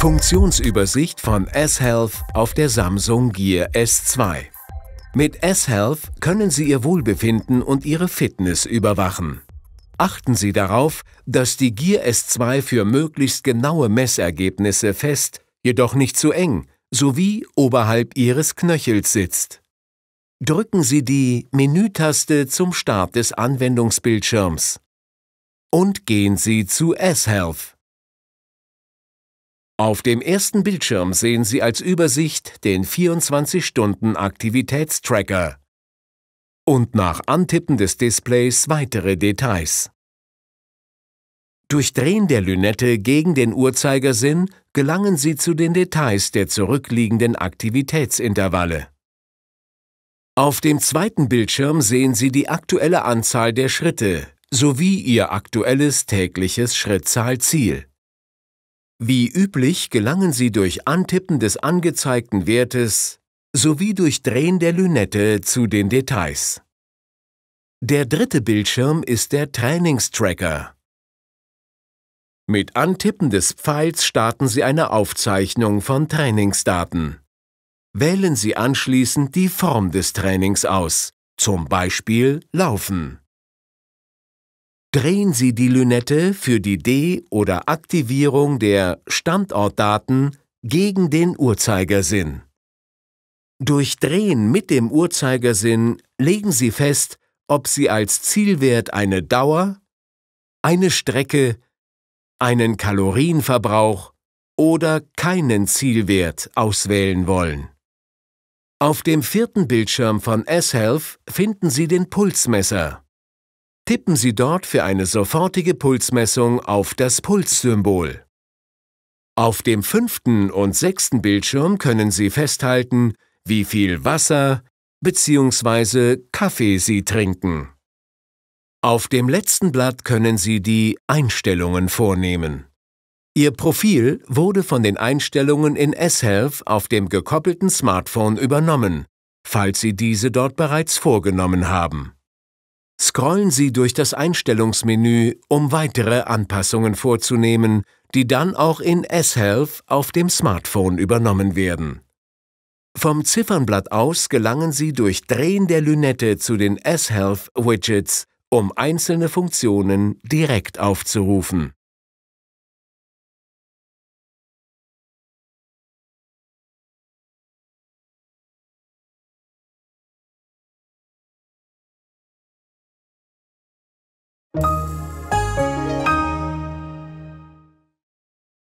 Funktionsübersicht von S-Health auf der Samsung Gear S2. Mit S-Health können Sie Ihr Wohlbefinden und Ihre Fitness überwachen. Achten Sie darauf, dass die Gear S2 für möglichst genaue Messergebnisse fest, jedoch nicht zu eng, sowie oberhalb Ihres Knöchels sitzt. Drücken Sie die Menütaste zum Start des Anwendungsbildschirms. Und gehen Sie zu S-Health. Auf dem ersten Bildschirm sehen Sie als Übersicht den 24-Stunden-Aktivitätstracker und nach Antippen des Displays weitere Details. Durch Drehen der Lünette gegen den Uhrzeigersinn gelangen Sie zu den Details der zurückliegenden Aktivitätsintervalle. Auf dem zweiten Bildschirm sehen Sie die aktuelle Anzahl der Schritte sowie Ihr aktuelles tägliches Schrittzahlziel. Wie üblich gelangen Sie durch Antippen des angezeigten Wertes sowie durch Drehen der Lünette zu den Details. Der dritte Bildschirm ist der Trainingstracker. Mit Antippen des Pfeils starten Sie eine Aufzeichnung von Trainingsdaten. Wählen Sie anschließend die Form des Trainings aus, zum Beispiel Laufen. Drehen Sie die Lünette für die De- oder Aktivierung der Standortdaten gegen den Uhrzeigersinn. Durch Drehen mit dem Uhrzeigersinn legen Sie fest, ob Sie als Zielwert eine Dauer, eine Strecke, einen Kalorienverbrauch oder keinen Zielwert auswählen wollen. Auf dem vierten Bildschirm von S-Health finden Sie den Pulsmesser. Tippen Sie dort für eine sofortige Pulsmessung auf das Pulssymbol. Auf dem fünften und sechsten Bildschirm können Sie festhalten, wie viel Wasser bzw. Kaffee Sie trinken. Auf dem letzten Blatt können Sie die Einstellungen vornehmen. Ihr Profil wurde von den Einstellungen in S-Health auf dem gekoppelten Smartphone übernommen, falls Sie diese dort bereits vorgenommen haben. Scrollen Sie durch das Einstellungsmenü, um weitere Anpassungen vorzunehmen, die dann auch in S-Health auf dem Smartphone übernommen werden. Vom Ziffernblatt aus gelangen Sie durch Drehen der Lünette zu den S-Health Widgets, um einzelne Funktionen direkt aufzurufen.